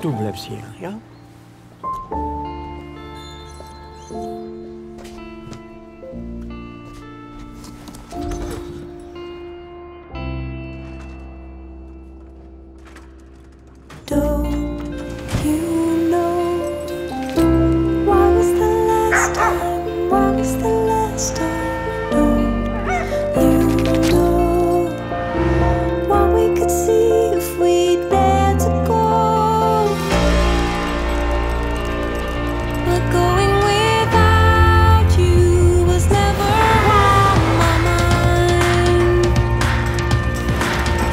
Toen blijf je hier, ja?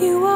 You